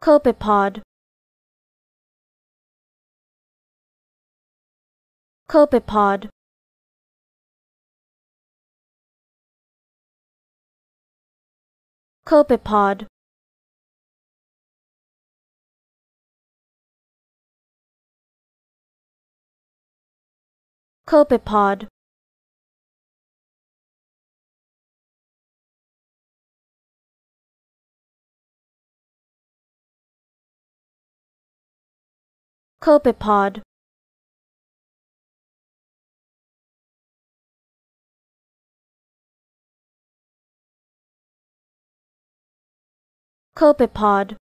copepod copepod copepod copepod copepod copepod